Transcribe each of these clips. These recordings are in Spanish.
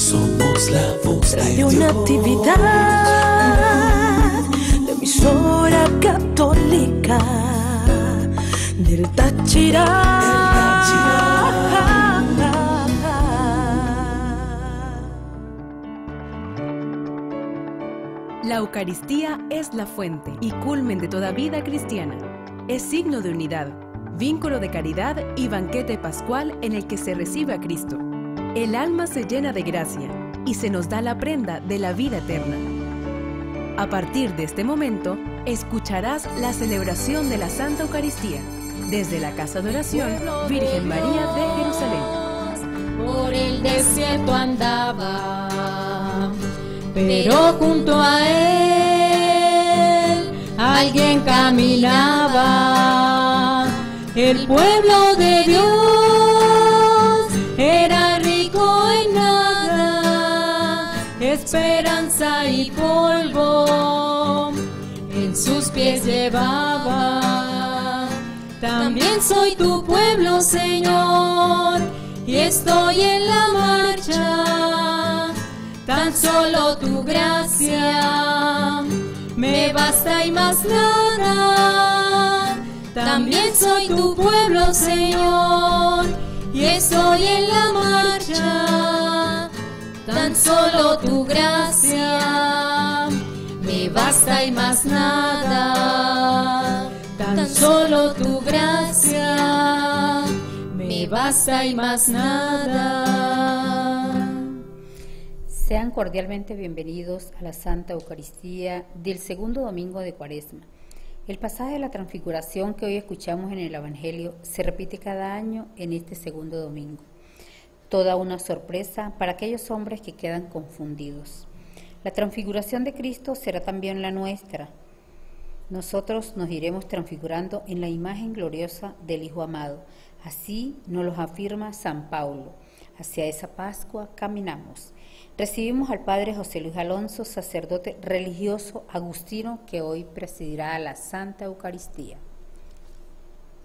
Somos la voz de una actividad de emisora católica del Táchira. La Eucaristía es la fuente y culmen de toda vida cristiana. Es signo de unidad, vínculo de caridad y banquete pascual en el que se recibe a Cristo. El alma se llena de gracia y se nos da la prenda de la vida eterna. A partir de este momento, escucharás la celebración de la Santa Eucaristía desde la Casa de Oración Virgen María de Jerusalén. Por el desierto andaba pero junto a él alguien caminaba. El pueblo de Dios esperanza y polvo en sus pies llevaba. También soy tu pueblo, Señor, y estoy en la marcha tan solo tu gracia me basta y más nada. También soy tu pueblo, Señor, y estoy en la marcha. Tan solo tu gracia me basta y más nada. Tan solo tu gracia me basta y más nada. Sean cordialmente bienvenidos a la Santa Eucaristía del segundo domingo de Cuaresma. El pasaje de la transfiguración que hoy escuchamos en el Evangelio se repite cada año en este segundo domingo. Toda una sorpresa para aquellos hombres que quedan confundidos. La transfiguración de Cristo será también la nuestra. Nosotros nos iremos transfigurando en la imagen gloriosa del Hijo amado. Así nos lo afirma San Paulo. Hacia esa Pascua caminamos. Recibimos al Padre José Luis Alonso, sacerdote religioso agustino que hoy presidirá la Santa Eucaristía.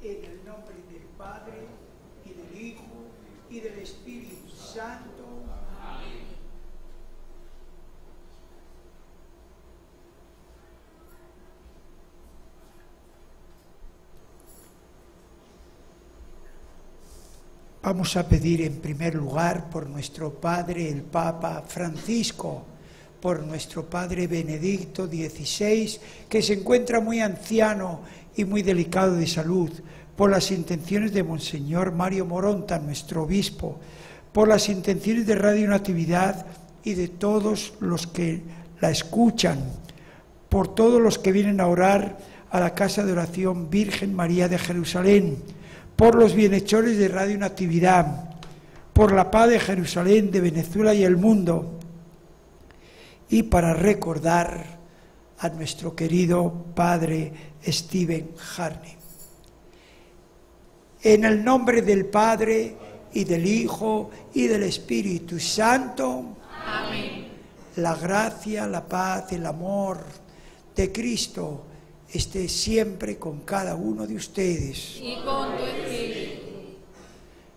En el nombre del Padre, y del Espíritu Santo. Vamos a pedir en primer lugar por nuestro Padre el Papa Francisco, por nuestro Padre Benedicto XVI, que se encuentra muy anciano y muy delicado de salud, por las intenciones de Monseñor Mario Moronta, nuestro obispo, por las intenciones de Radio Natividad y de todos los que la escuchan, por todos los que vienen a orar a la Casa de Oración Virgen María de Jerusalén, por los bienhechores de Radio Natividad, por la paz de Jerusalén, de Venezuela y el mundo, y para recordar a nuestro querido Padre Stephen Harney. En el nombre del Padre y del Hijo y del Espíritu Santo, Amén. la gracia, la paz, el amor de Cristo, esté siempre con cada uno de ustedes. Y con tu espíritu.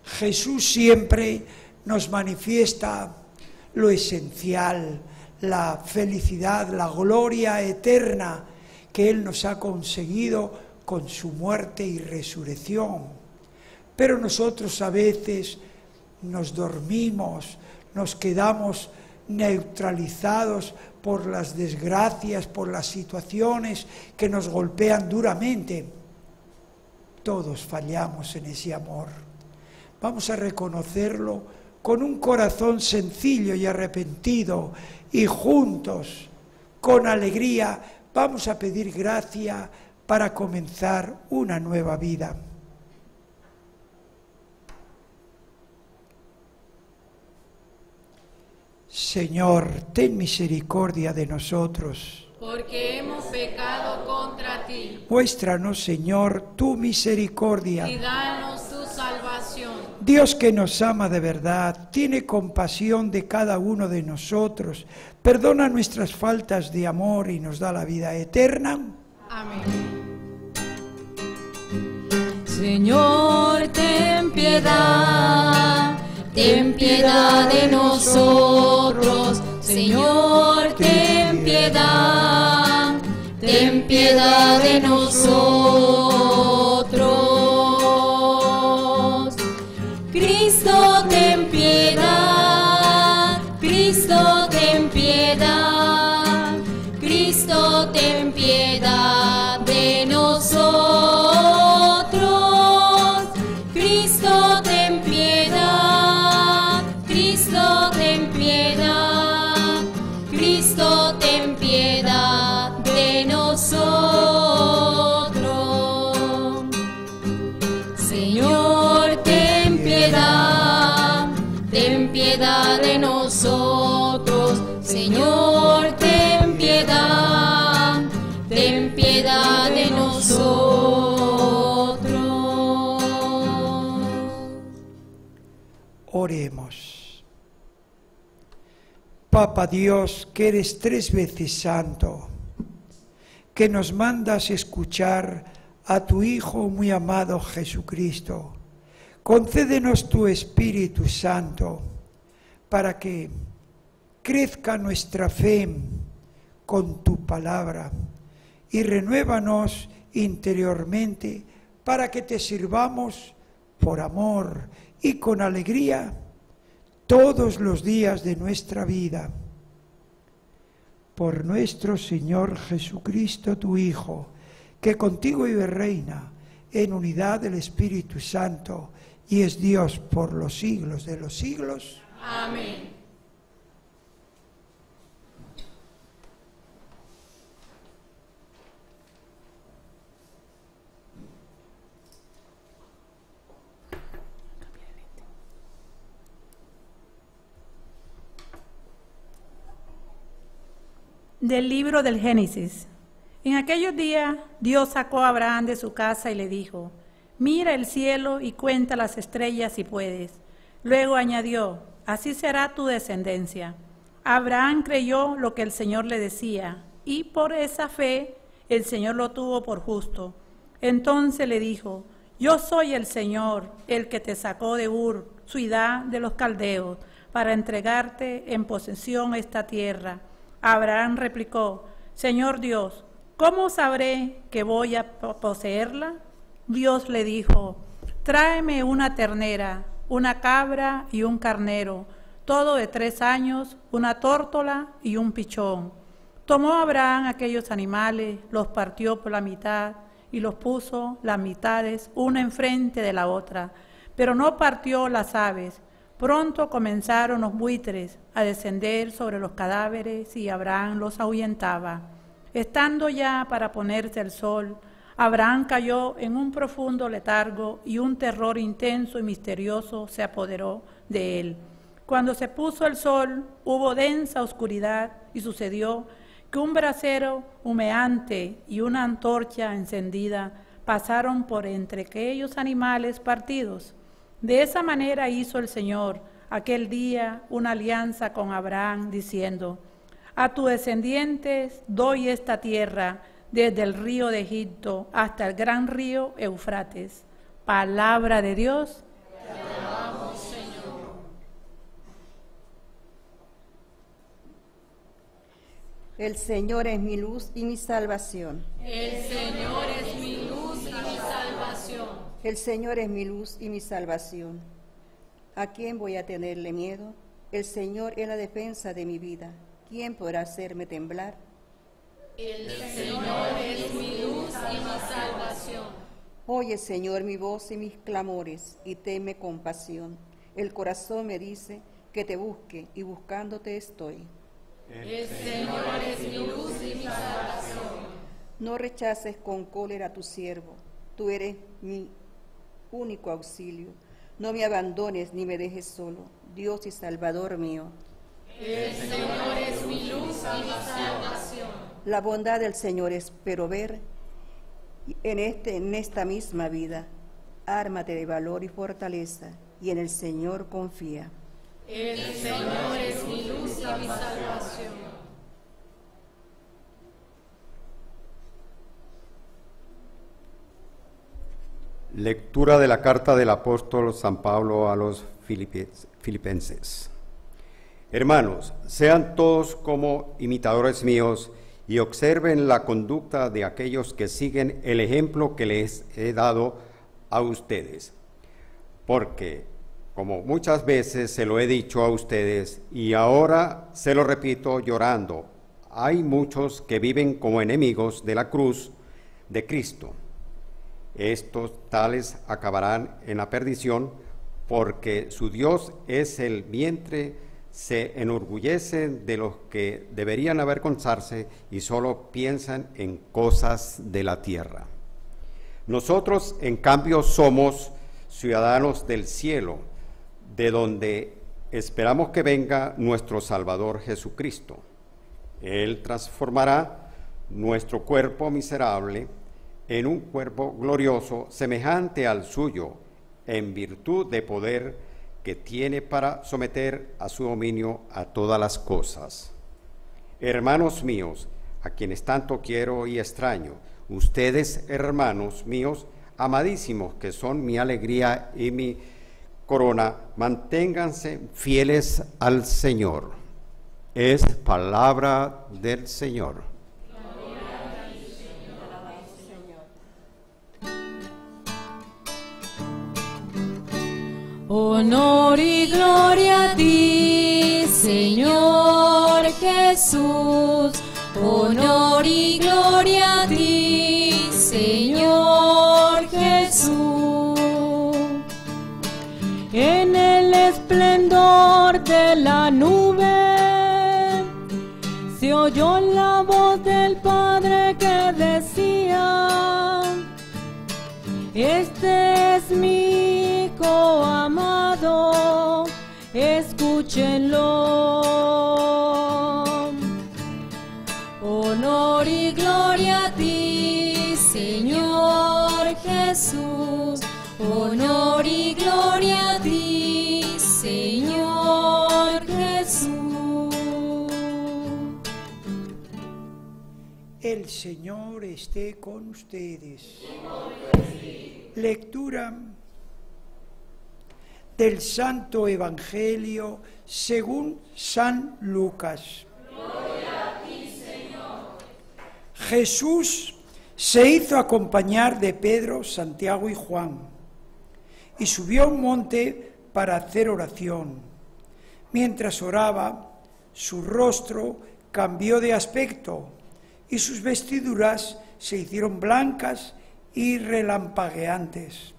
Jesús siempre nos manifiesta lo esencial, la felicidad, la gloria eterna que Él nos ha conseguido con su muerte y resurrección. Pero nosotros a veces nos dormimos, nos quedamos neutralizados por las desgracias, por las situaciones que nos golpean duramente. Todos fallamos en ese amor. Vamos a reconocerlo con un corazón sencillo y arrepentido y juntos, con alegría, vamos a pedir gracia para comenzar una nueva vida. Señor, ten misericordia de nosotros. Porque hemos pecado contra ti. Muéstranos, Señor, tu misericordia. Y danos tu salvación. Dios que nos ama de verdad, tiene compasión de cada uno de nosotros, perdona nuestras faltas de amor y nos da la vida eterna. Amén. Señor, ten piedad, ten piedad de nosotros, Señor, ten piedad, ten piedad de nosotros. Papa Dios, que eres tres veces santo, que nos mandas escuchar a tu Hijo muy amado Jesucristo, concédenos tu Espíritu Santo para que crezca nuestra fe con tu palabra y renuévanos interiormente para que te sirvamos por amor y con alegría todos los días de nuestra vida. Por nuestro Señor Jesucristo, tu Hijo, que contigo vive reina en unidad del Espíritu Santo y es Dios por los siglos de los siglos. Amén. Del libro del Génesis. En aquellos días Dios sacó a Abraham de su casa y le dijo, mira el cielo y cuenta las estrellas si puedes. Luego añadió, así será tu descendencia. Abraham creyó lo que el Señor le decía y por esa fe el Señor lo tuvo por justo. Entonces le dijo, yo soy el Señor, el que te sacó de Ur, ciudad de los caldeos, para entregarte en posesión esta tierra. Abraham replicó, Señor Dios, ¿cómo sabré que voy a poseerla? Dios le dijo, tráeme una ternera, una cabra y un carnero, todo de tres años, una tórtola y un pichón. Tomó Abraham aquellos animales, los partió por la mitad y los puso las mitades una enfrente de la otra, pero no partió las aves. Pronto comenzaron los buitres a descender sobre los cadáveres y Abraham los ahuyentaba. Estando ya para ponerse el sol, Abraham cayó en un profundo letargo y un terror intenso y misterioso se apoderó de él. Cuando se puso el sol, hubo densa oscuridad y sucedió que un brasero humeante y una antorcha encendida pasaron por entre aquellos animales partidos. De esa manera hizo el Señor aquel día una alianza con Abraham, diciendo, a tus descendientes doy esta tierra desde el río de Egipto hasta el gran río Eufrates. Palabra de Dios. El Señor es mi luz y mi salvación. El Señor es El Señor es mi luz y mi salvación. ¿A quién voy a tenerle miedo? El Señor es la defensa de mi vida. ¿Quién podrá hacerme temblar? El Señor es mi luz y mi salvación. Oye, Señor, mi voz y mis clamores, y teme compasión. El corazón me dice que te busque, y buscándote estoy. El Señor es mi luz y mi salvación. No rechaces con cólera a tu siervo. Tú eres mi único auxilio. No me abandones ni me dejes solo, Dios y Salvador mío. El Señor es mi luz y mi salvación. La bondad del Señor espero ver en, este, en esta misma vida. Ármate de valor y fortaleza, y en el Señor confía. El Señor es mi luz y mi salvación. Lectura de la carta del apóstol San Pablo a los Filipe- filipenses. Hermanos, sean todos como imitadores míos y observen la conducta de aquellos que siguen el ejemplo que les he dado a ustedes. Porque, como muchas veces se lo he dicho a ustedes y ahora se lo repito llorando, hay muchos que viven como enemigos de la cruz de Cristo. Estos tales acabarán en la perdición porque su Dios es el vientre, se enorgullecen de los que deberían avergonzarse y solo piensan en cosas de la tierra. Nosotros, en cambio, somos ciudadanos del cielo, de donde esperamos que venga nuestro Salvador Jesucristo. Él transformará nuestro cuerpo miserable en un cuerpo glorioso semejante al suyo, en virtud de poder que tiene para someter a su dominio a todas las cosas. Hermanos míos, a quienes tanto quiero y extraño, ustedes, hermanos míos, amadísimos, que son mi alegría y mi corona, manténganse fieles al Señor. Es palabra del Señor. Honor y gloria a ti, Señor Jesús. Honor y gloria a ti, Señor Jesús. En el esplendor de la nube se oyó la voz del Padre que decía, este escúchenlo. Honor y gloria a ti, Señor Jesús. Honor y gloria a ti, Señor Jesús. El Señor esté con ustedes. Lectura del Santo Evangelio según San Lucas. Jesús se hizo acompañar de Pedro, Santiago y Juan y subió a un monte para hacer oración. Mientras oraba, su rostro cambió de aspecto y sus vestiduras se hicieron blancas y relampagueantes.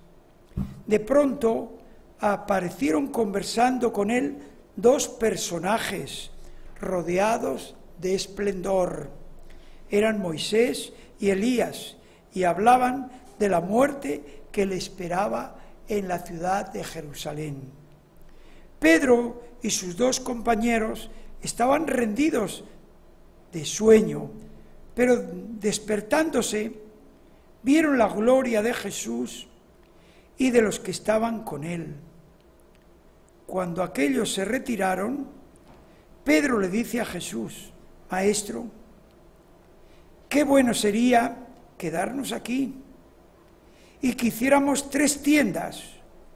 De pronto aparecieron conversando con él dos personajes rodeados de esplendor. Eran Moisés y Elías y hablaban de la muerte que le esperaba en la ciudad de Jerusalén. Pedro y sus dos compañeros estaban rendidos de sueño, pero despertándose vieron la gloria de Jesús y de los que estaban con él. Cuando aquellos se retiraron, Pedro le dice a Jesús, Maestro, qué bueno sería quedarnos aquí y que hiciéramos tres tiendas,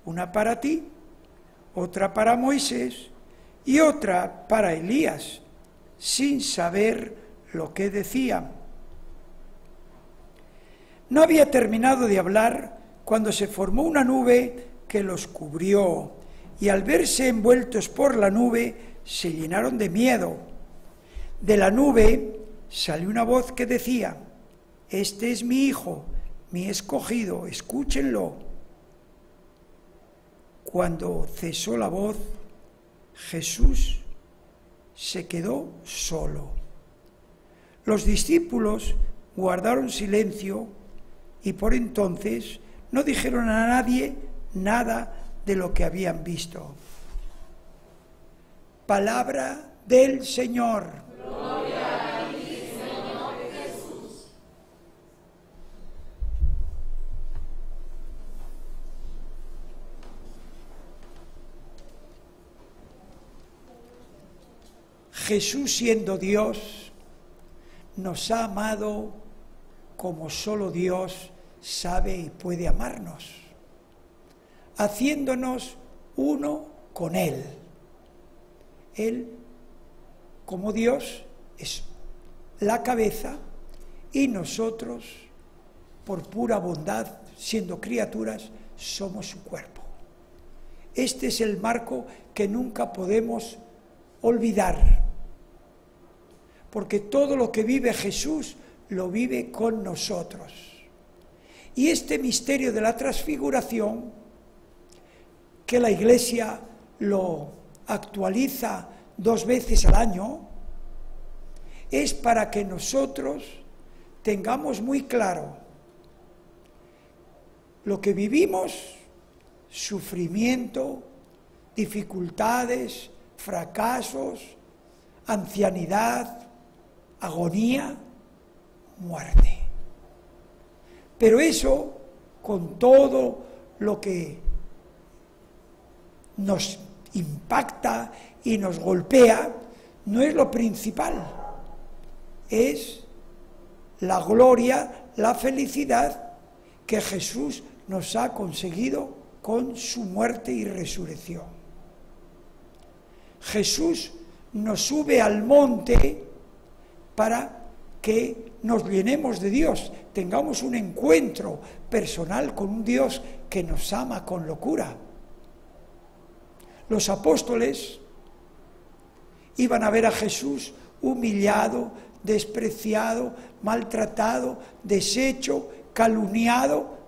una para ti, otra para Moisés y otra para Elías, sin saber lo que decía. No había terminado de hablar cuando se formó una nube que los cubrió y al verse envueltos por la nube se llenaron de miedo. De la nube salió una voz que decía, Este es mi Hijo, mi escogido, escúchenlo. Cuando cesó la voz, Jesús se quedó solo. Los discípulos guardaron silencio y por entonces no dijeron a nadie nada de lo que habían visto. Palabra del Señor. Gloria a ti, Señor Jesús. Jesús siendo Dios, nos ha amado como solo Dios sabe y puede amarnos, haciéndonos uno con Él. Él como Dios es la cabeza y nosotros, por pura bondad, siendo criaturas, somos su cuerpo. Este es el marco que nunca podemos olvidar, porque todo lo que vive Jesús lo vive con nosotros. Y este misterio de la transfiguración, que la Iglesia lo actualiza dos veces al año, es para que nosotros tengamos muy claro lo que vivimos, sufrimiento, dificultades, fracasos, ancianidad, agonía, muerte. Pero eso, con todo lo que nos impacta y nos golpea, no es lo principal, es la gloria, la felicidad que Jesús nos ha conseguido con su muerte y resurrección. Jesús nos sube al monte para que nos llenemos de Dios, tengamos un encuentro personal con un Dios que nos ama con locura. Los apóstoles iban a ver a Jesús humillado, despreciado, maltratado, deshecho, calumniado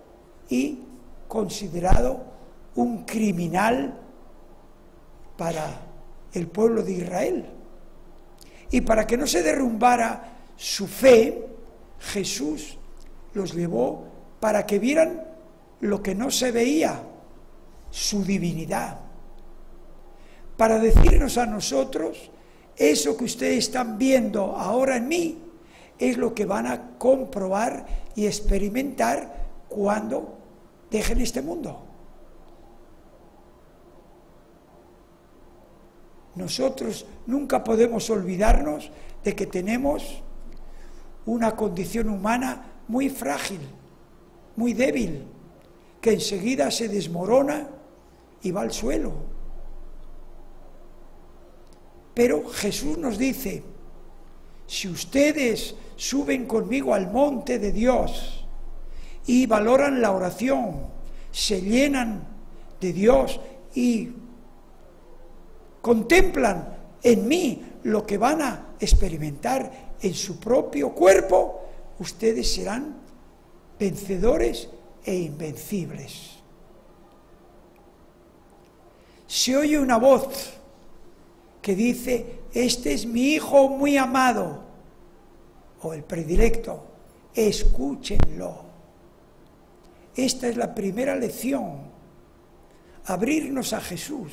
y considerado un criminal para el pueblo de Israel. Y para que no se derrumbara su fe, Jesús los llevó para que vieran lo que no se veía, su divinidad. Para decirnos a nosotros, eso que ustedes están viendo ahora en mí, es lo que van a comprobar y experimentar cuando dejen este mundo. Nosotros nunca podemos olvidarnos de que tenemos una condición humana muy frágil, muy débil, que enseguida se desmorona y va al suelo. Pero Jesús nos dice, si ustedes suben conmigo al monte de Dios y valoran la oración, se llenan de Dios y contemplan en mí lo que van a experimentar en su propio cuerpo, ustedes serán vencedores e invencibles. Se oye una voz que dice, este es mi hijo muy amado, o el predilecto, escúchenlo. Esta es la primera lección, abrirnos a Jesús,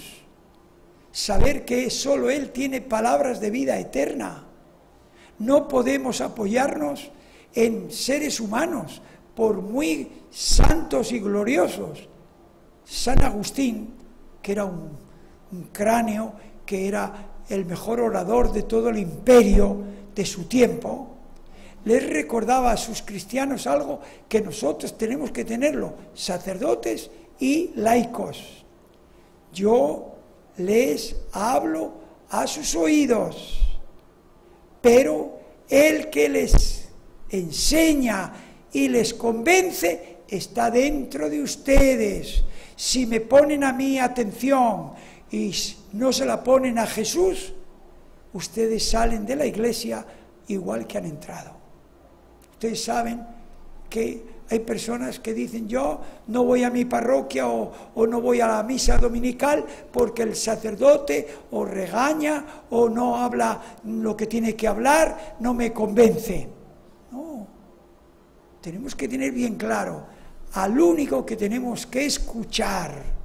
saber que solo Él tiene palabras de vida eterna. No podemos apoyarnos en seres humanos, por muy santos y gloriosos. San Agustín, que era un, un cráneo, que era el mejor orador de todo el imperio de su tiempo, les recordaba a sus cristianos algo que nosotros tenemos que tenerlo, sacerdotes y laicos. Yo les hablo a sus oídos, pero el que les enseña y les convence está dentro de ustedes. Si me ponen a mí atención y no se la ponen a Jesús, ustedes salen de la iglesia igual que han entrado. Ustedes saben que hay personas que dicen yo no voy a mi parroquia o, no voy a la misa dominical porque el sacerdote o regaña o no habla lo que tiene que hablar, no me convence. No, tenemos que tener bien claro, al único que tenemos que escuchar,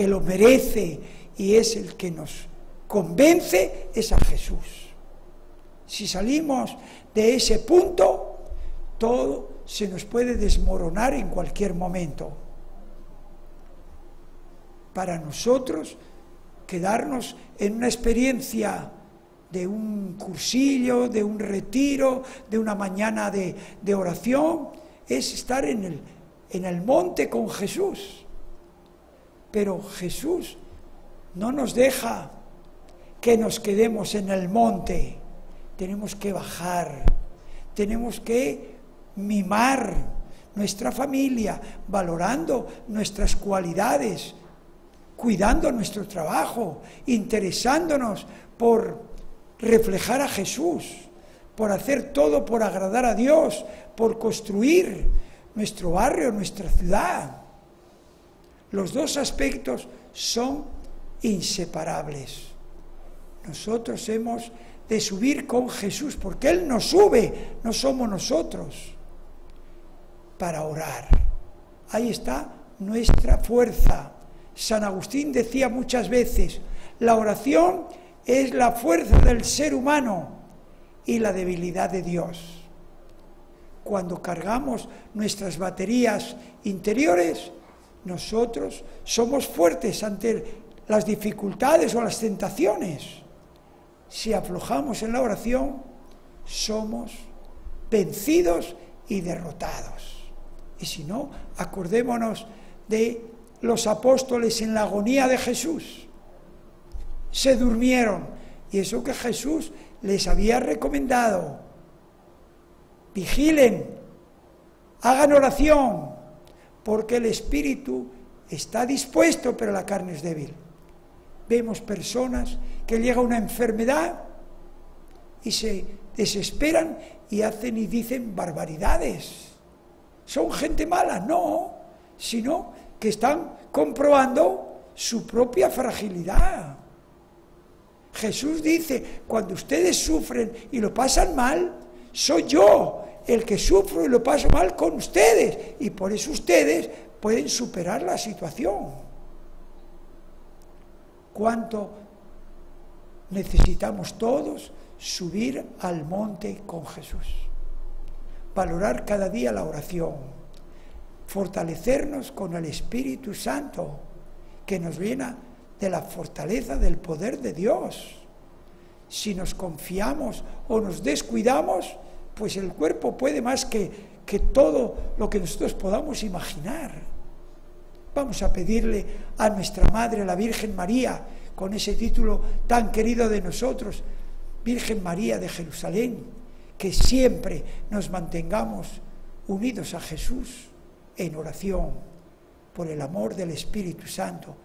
que lo merece y es el que nos convence, es a Jesús. Si salimos de ese punto, todo se nos puede desmoronar en cualquier momento. Para nosotros, quedarnos en una experiencia de un cursillo, de un retiro, de una mañana de, de oración, es estar en el, en el monte con Jesús. Pero Jesús no nos deja que nos quedemos en el monte, tenemos que bajar, tenemos que mimar nuestra familia, valorando nuestras cualidades, cuidando nuestro trabajo, interesándonos por reflejar a Jesús, por hacer todo por agradar a Dios, por construir nuestro barrio, nuestra ciudad. Los dos aspectos son inseparables. Nosotros hemos de subir con Jesús, porque Él nos sube, no somos nosotros, para orar. Ahí está nuestra fuerza. San Agustín decía muchas veces, la oración es la fuerza del ser humano y la debilidad de Dios. Cuando cargamos nuestras baterías interiores, nosotros somos fuertes ante las dificultades o las tentaciones. Si aflojamos en la oración, somos vencidos y derrotados. Y si no, acordémonos de los apóstoles en la agonía de Jesús. Se durmieron. Y eso que Jesús les había recomendado. Vigilen, hagan oración, porque el espíritu está dispuesto, pero la carne es débil. Vemos personas que llega una enfermedad y se desesperan y hacen y dicen barbaridades. ¿Son gente mala? No, sino que están comprobando su propia fragilidad. Jesús dice, cuando ustedes sufren y lo pasan mal, soy yo el que sufro y lo paso mal con ustedes. Y por eso ustedes pueden superar la situación. ¿Cuánto necesitamos todos subir al monte con Jesús? Valorar cada día la oración, fortalecernos con el Espíritu Santo que nos viene de la fortaleza del poder de Dios. Si nos confiamos o nos descuidamos, pues el cuerpo puede más que, que todo lo que nosotros podamos imaginar. Vamos a pedirle a nuestra Madre, la Virgen María, con ese título tan querido de nosotros, Virgen María de Jerusalén, que siempre nos mantengamos unidos a Jesús en oración por el amor del Espíritu Santo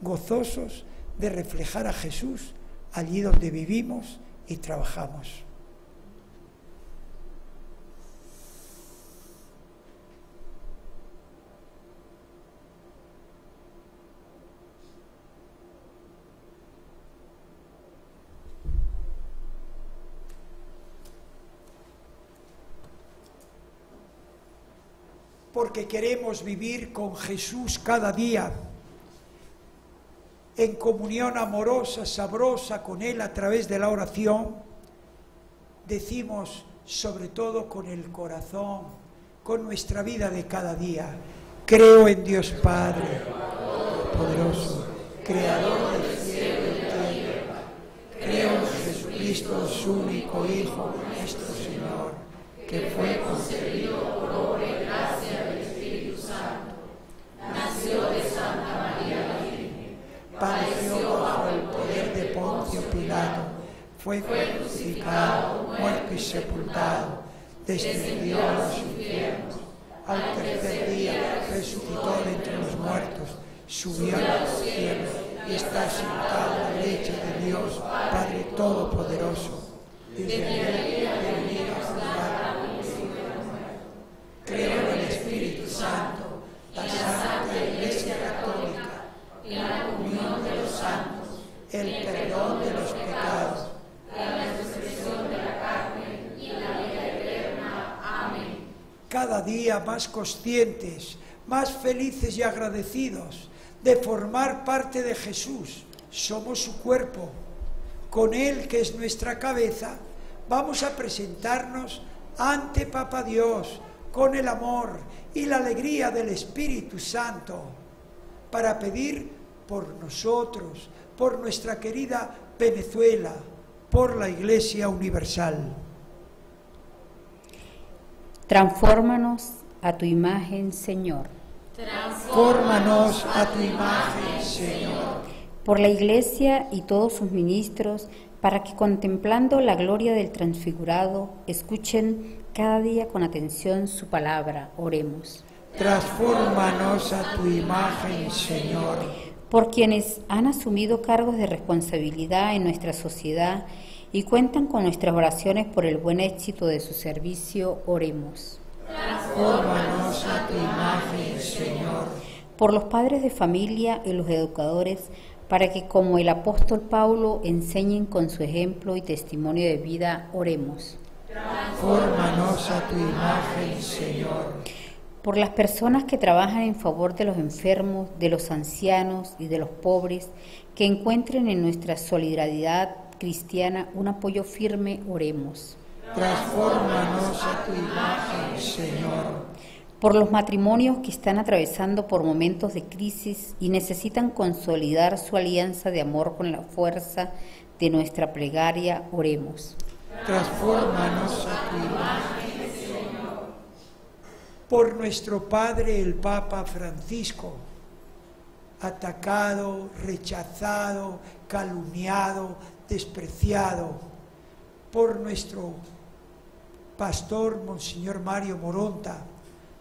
gozosos de reflejar a Jesús allí donde vivimos y trabajamos. Porque queremos vivir con Jesús cada día en comunión amorosa, sabrosa con Él a través de la oración, decimos sobre todo con el corazón, con nuestra vida de cada día, creo en Dios Padre, poderoso, creador del cielo y de la tierra, creo en Jesucristo, su único Hijo, nuestro Señor, que fue concebido por de Santa María la Virgen, padeció bajo el poder de Poncio Pilato, fue crucificado, muerto y sepultado, descendió a los infiernos, al tercer día resucitó de entre los muertos, subió a los cielos y está sentado a la derecha de Dios, Padre Todopoderoso. Desde allí. Creo en el Espíritu Santo, la Santa Iglesia Católica, y la comunión de los santos, el perdón de los pecados, la de la carne y la vida eterna. Amén. Cada día más conscientes, más felices y agradecidos de formar parte de Jesús. Somos su cuerpo. Con Él, que es nuestra cabeza, vamos a presentarnos ante Papa Dios con el amor y la alegría del Espíritu Santo para pedir por nosotros, por nuestra querida Venezuela, por la Iglesia Universal. Transfórmanos a tu imagen, Señor. Fórmanos a tu imagen, Señor. por la Iglesia y todos sus ministros, para que contemplando la gloria del transfigurado, escuchen cada día con atención su palabra. Oremos. Transfórmanos a tu imagen, Señor. Por quienes han asumido cargos de responsabilidad en nuestra sociedad y cuentan con nuestras oraciones por el buen éxito de su servicio, oremos. Transfórmanos a tu imagen, Señor. Por los padres de familia y los educadores, para que como el apóstol Paulo enseñen con su ejemplo y testimonio de vida, oremos. Transfórmanos a tu imagen, Señor. Por las personas que trabajan en favor de los enfermos, de los ancianos y de los pobres, que encuentren en nuestra solidaridad cristiana un apoyo firme, oremos. Transfórmanos a tu imagen, Señor. Por los matrimonios que están atravesando por momentos de crisis y necesitan consolidar su alianza de amor con la fuerza de nuestra plegaria, oremos. Transfórmanos a tu imagen, Por nuestro Padre el Papa Francisco, atacado, rechazado, calumniado, despreciado. Por nuestro pastor Monseñor Mario Moronta,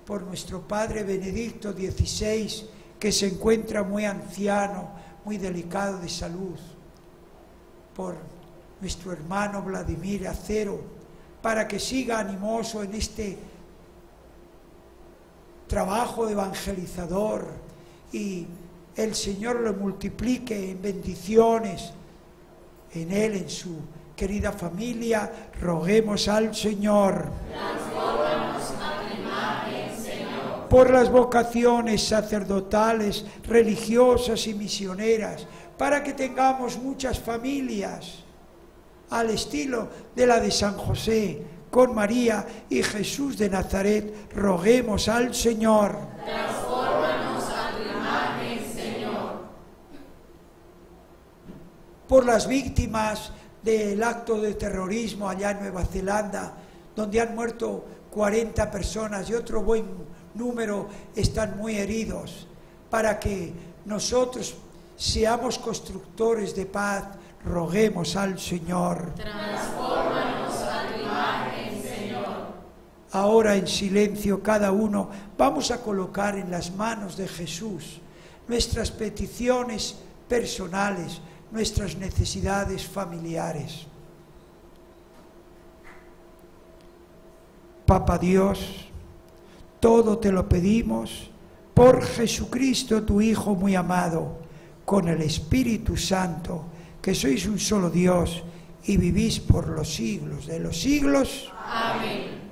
por nuestro Padre Benedicto XVI, que se encuentra muy anciano, muy delicado de salud, por nuestro hermano Vladimir Acero, para que siga animoso en este trabajo evangelizador y el Señor lo multiplique en bendiciones en él, en su querida familia, roguemos al Señor. Por las vocaciones sacerdotales, religiosas y misioneras, para que tengamos muchas familias al estilo de la de San José, con María y Jesús de Nazaret, roguemos al Señor. Transfórmanos a tu imagen, Señor. Por las víctimas del acto de terrorismo allá en Nueva Zelanda, donde han muerto 40 personas y otro buen número están muy heridos, para que nosotros seamos constructores de paz, roguemos al Señor. Transfórmanos Ahora en silencio cada uno vamos a colocar en las manos de Jesús nuestras peticiones personales, nuestras necesidades familiares. Papa Dios, todo te lo pedimos por Jesucristo, tu Hijo muy amado, con el Espíritu Santo, que sois un solo Dios y vivís por los siglos de los siglos. Amén.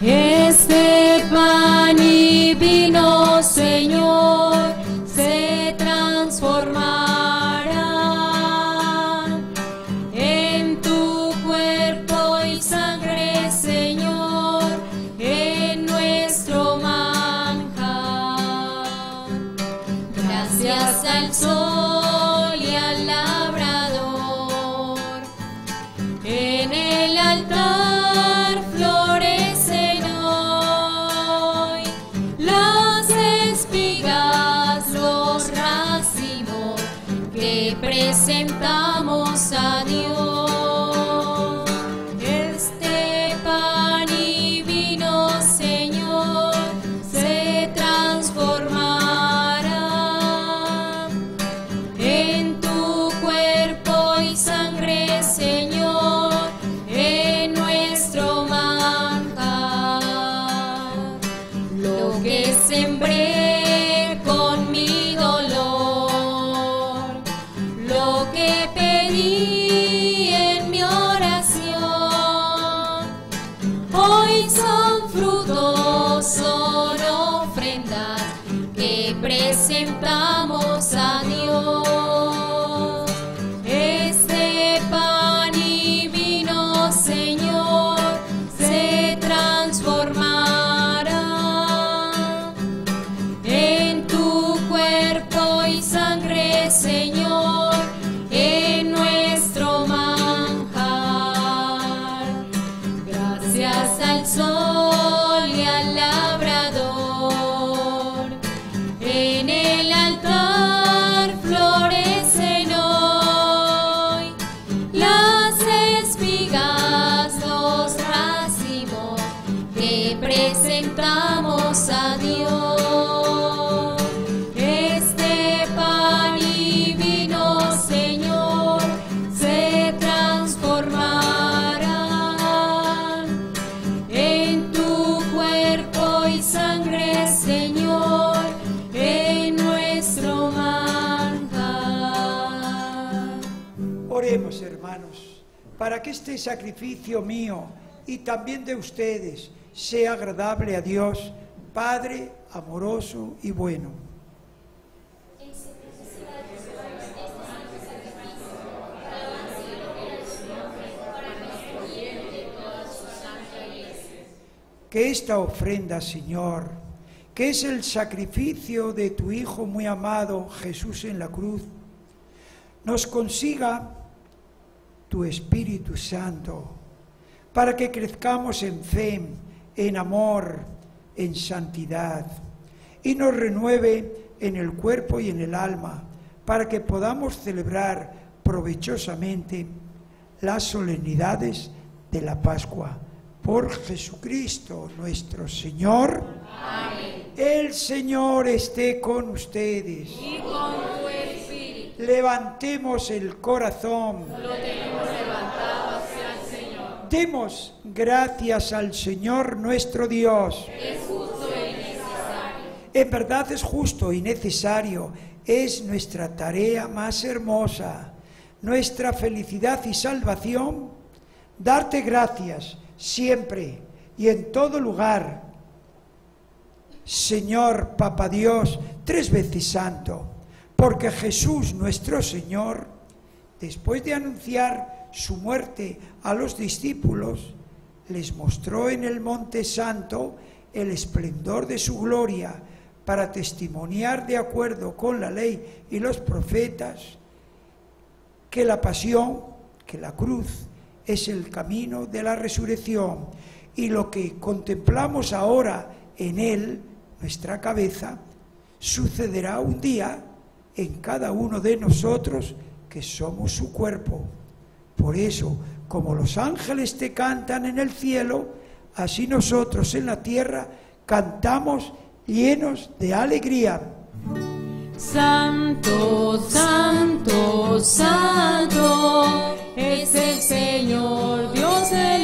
Este pan y vino, Señor, se transformará para que este sacrificio mío y también de ustedes sea agradable a Dios, Padre amoroso y bueno. Que esta ofrenda, Señor, que es el sacrificio de tu Hijo muy amado, Jesús en la cruz, nos consiga tu Espíritu Santo, para que crezcamos en fe, en amor, en santidad, y nos renueve en el cuerpo y en el alma, para que podamos celebrar provechosamente las solemnidades de la Pascua. Por Jesucristo nuestro Señor. Amén. El Señor esté con ustedes. Y con tu. Levantemos el corazón. Lo tenemos levantado hacia el Señor. Demos gracias al Señor nuestro Dios. Es justo y necesario. En verdad es justo y necesario. Es nuestra tarea más hermosa, nuestra felicidad y salvación, darte gracias siempre y en todo lugar. Señor Papa Dios, tres veces santo, porque Jesús nuestro Señor, después de anunciar su muerte a los discípulos, les mostró en el Monte Santo el esplendor de su gloria para testimoniar de acuerdo con la ley y los profetas que la pasión, que la cruz es el camino de la resurrección. Y lo que contemplamos ahora en él, nuestra cabeza, sucederá un día en cada uno de nosotros que somos su cuerpo. Por eso, como los ángeles te cantan en el cielo, así nosotros en la tierra cantamos llenos de alegría. Santo, santo, santo es el Señor, Dios del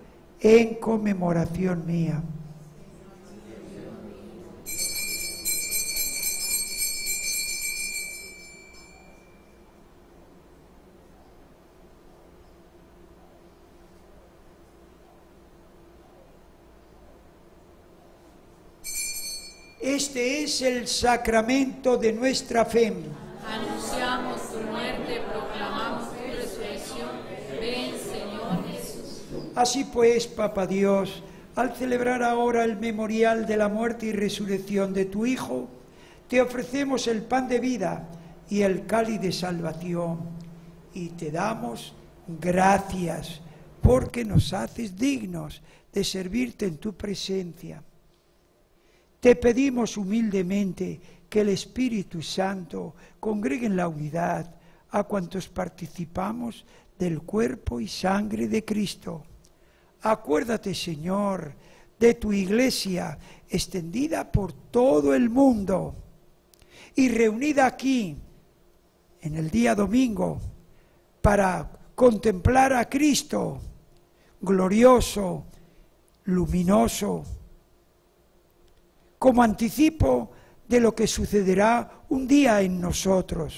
en conmemoración mía. Este es el sacramento de nuestra fe. Así pues, Papa Dios, al celebrar ahora el memorial de la muerte y resurrección de tu Hijo, te ofrecemos el pan de vida y el cáliz de salvación y te damos gracias porque nos haces dignos de servirte en tu presencia. Te pedimos humildemente que el Espíritu Santo congregue en la unidad a cuantos participamos del cuerpo y sangre de Cristo. Acuérdate, Señor, de tu iglesia extendida por todo el mundo y reunida aquí en el día domingo para contemplar a Cristo glorioso, luminoso, como anticipo de lo que sucederá un día en nosotros,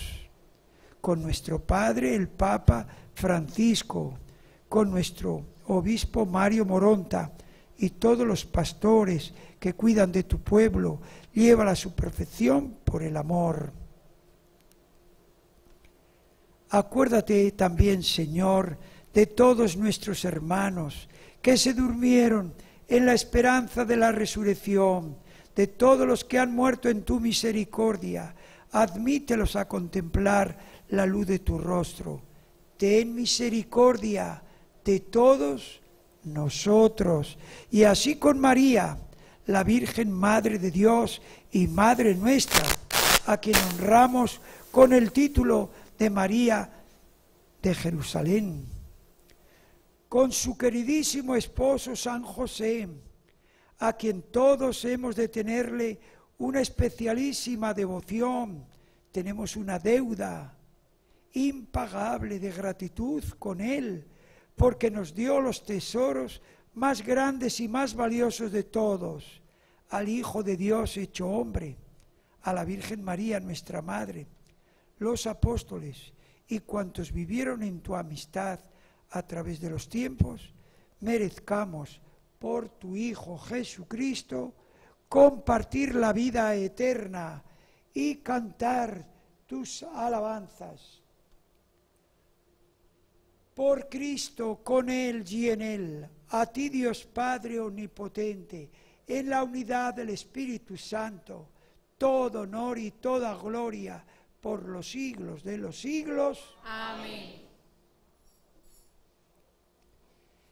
con nuestro Padre, el Papa Francisco, con nuestro Obispo Mario Moronta y todos los pastores que cuidan de tu pueblo, lleva a su perfección por el amor. Acuérdate también, Señor, de todos nuestros hermanos que se durmieron en la esperanza de la resurrección, de todos los que han muerto en tu misericordia. Admítelos a contemplar la luz de tu rostro. Ten misericordia de todos nosotros. Y así con María, la Virgen Madre de Dios y Madre nuestra, a quien honramos con el título de María de Jerusalén, con su queridísimo esposo San José, a quien todos hemos de tenerle una especialísima devoción, tenemos una deuda impagable de gratitud con Él, porque nos dio los tesoros más grandes y más valiosos de todos, al Hijo de Dios hecho hombre, a la Virgen María, nuestra Madre, los apóstoles y cuantos vivieron en tu amistad a través de los tiempos, merezcamos por tu Hijo Jesucristo compartir la vida eterna y cantar tus alabanzas por Cristo, con Él y en Él, a ti Dios Padre Omnipotente, en la unidad del Espíritu Santo, todo honor y toda gloria por los siglos de los siglos. Amén.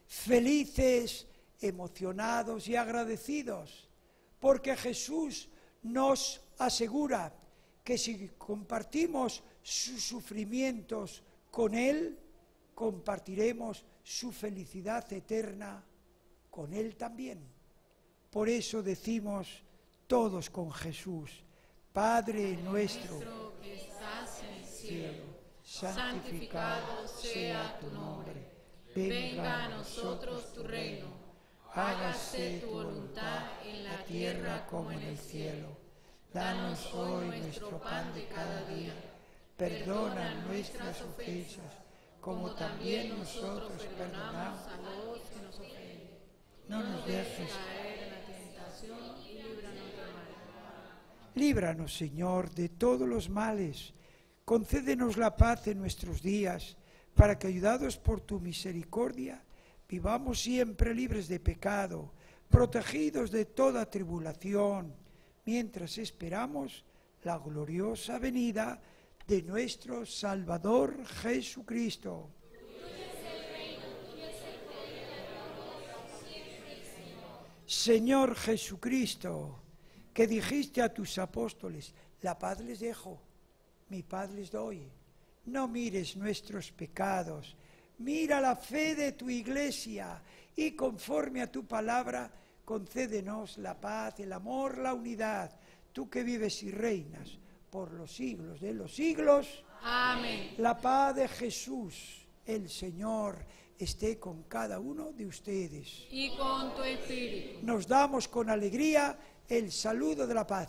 Felices, emocionados y agradecidos, porque Jesús nos asegura que si compartimos sus sufrimientos con Él, compartiremos su felicidad eterna con Él también. Por eso decimos todos con Jesús, Padre nuestro que estás en el cielo, santificado sea tu nombre. Venga a nosotros tu reino. Hágase tu voluntad en la tierra como en el cielo. Danos hoy nuestro pan de cada día. Perdona nuestras ofensas como también nosotros perdonamos a los que nos ofenden. No nos dejes caer en la tentación y líbranos del mal. Líbranos, Señor, de todos los males. Concédenos la paz en nuestros días, para que, ayudados por tu misericordia, vivamos siempre libres de pecado, protegidos de toda tribulación, mientras esperamos la gloriosa venida de nuestro Salvador Jesucristo. Señor Jesucristo, que dijiste a tus apóstoles, la paz les dejo, mi paz les doy. No mires nuestros pecados, mira la fe de tu iglesia y conforme a tu palabra, concédenos la paz, el amor, la unidad, tú que vives y reinas por los siglos de los siglos. Amén. La paz de Jesús, el Señor, esté con cada uno de ustedes. Y con tu espíritu. Nos damos con alegría el saludo de la paz.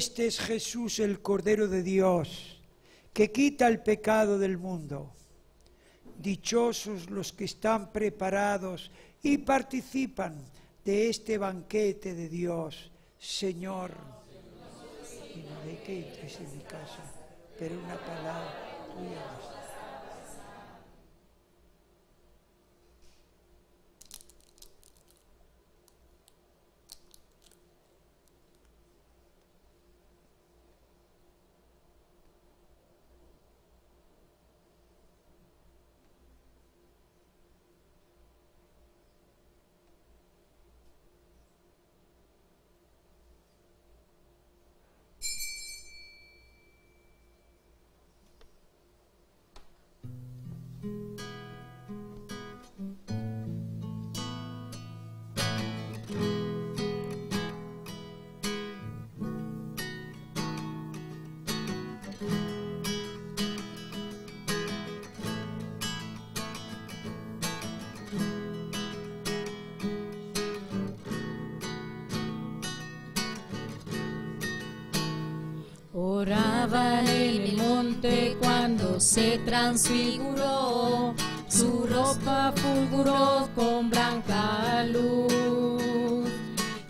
Este es Jesús, el Cordero de Dios, que quita el pecado del mundo. Dichosos los que están preparados y participan de este banquete de Dios. Señor, y no que en mi casa, pero una palabra tuya se transfiguró, su ropa fulguró con blanca luz.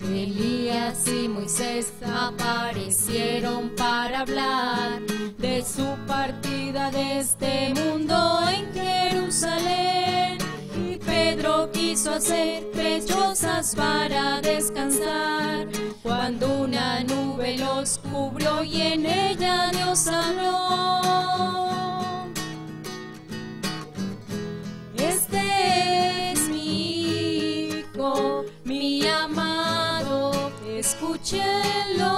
Elías y Moisés aparecieron para hablar de su partida de este mundo en Jerusalén. Y Pedro quiso hacer tres chozas para descansar. Cuando una nube los cubrió y en ella Dios habló. Escúchenlo.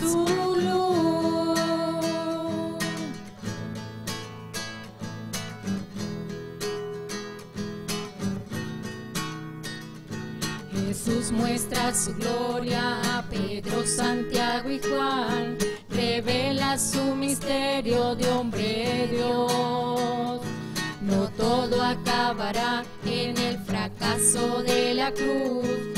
Su luz. Jesús muestra su gloria a Pedro, Santiago y Juan, revela su misterio de hombre Dios. No todo acabará en el fracaso de la cruz.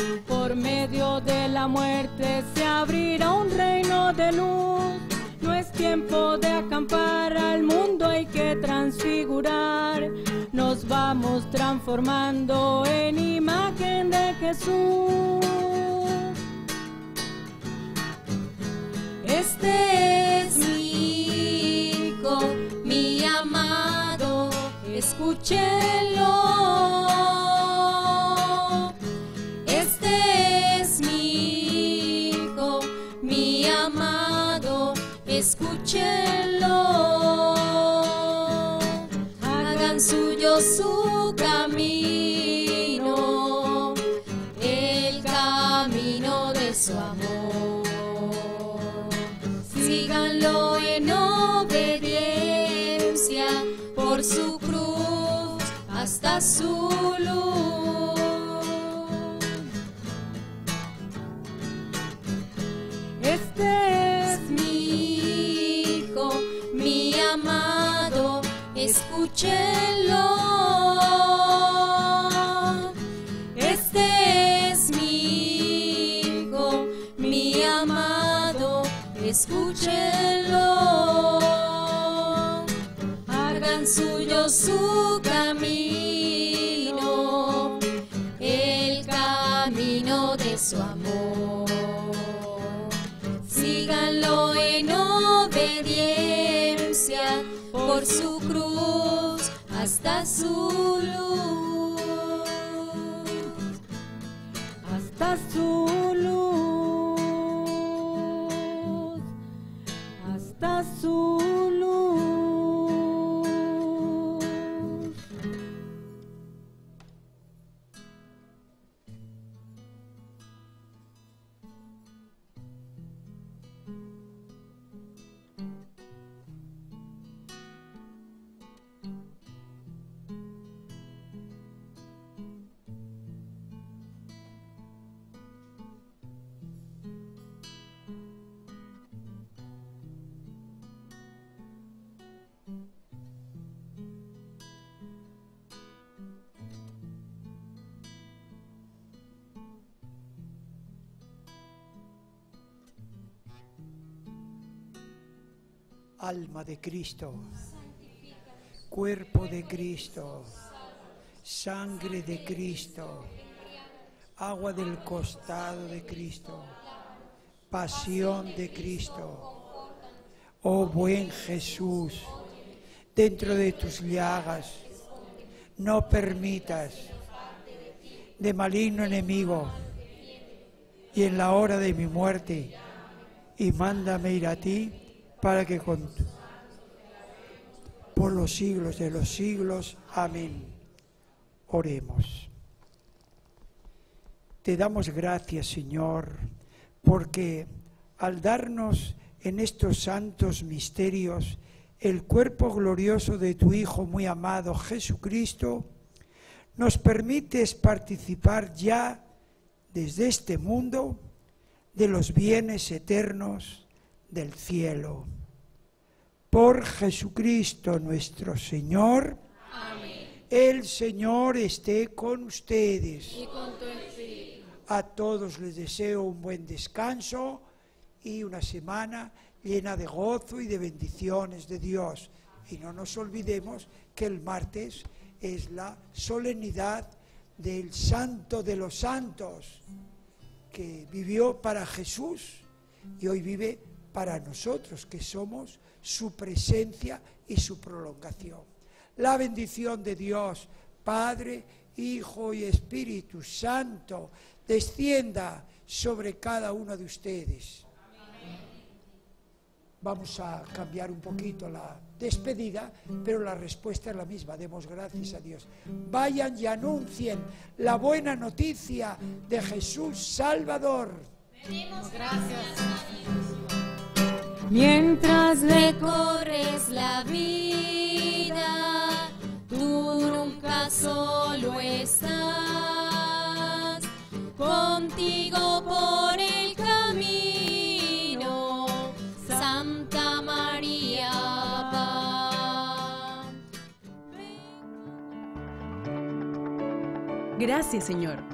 Medio de la muerte se abrirá un reino de luz. No es tiempo de acampar al mundo, hay que transfigurar. Nos vamos transformando en imagen de Jesús. Este es mi hijo, mi amado, escúchenlo. Escúchenlo. Hagan suyo su camino, el camino de su amor. Síganlo en obediencia por su cruz hasta su luz. Escúchenlo. Hagan suyo su camino, el camino de su amor. Síganlo en obediencia por su cruz hasta su luz. Hasta su alma de Cristo, cuerpo de Cristo, sangre de Cristo, agua del costado de Cristo, pasión de Cristo. Oh buen Jesús, dentro de tus llagas, no permitas de maligno enemigo y en la hora de mi muerte, y mándame ir a ti para que con por los siglos de los siglos. Amén. Oremos. Te damos gracias, Señor, porque al darnos en estos santos misterios el cuerpo glorioso de tu Hijo muy amado Jesucristo, nos permites participar ya desde este mundo de los bienes eternos del cielo. Por Jesucristo nuestro Señor, Amén. el Señor esté con ustedes. Y con tu espíritu. A todos les deseo un buen descanso y una semana llena de gozo y de bendiciones de Dios. Y no nos olvidemos que el martes es la solemnidad del Santo de los Santos, que vivió para Jesús y hoy vive para nosotros, que somos su presencia y su prolongación. La bendición de Dios, Padre, Hijo y Espíritu Santo, descienda sobre cada uno de ustedes. Vamos a cambiar un poquito la despedida, pero la respuesta es la misma. Demos gracias a Dios. Vayan y anuncien la buena noticia de Jesús Salvador. Mientras recorres la vida, tú nunca solo estás. Contigo por el camino, Santa María. Gracias, Señor,